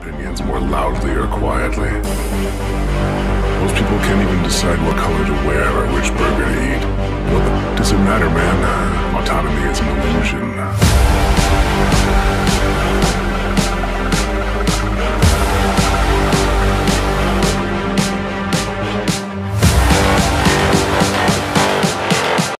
opinions more loudly or quietly. Most people can't even decide what color to wear or which burger to eat. What does it matter, man?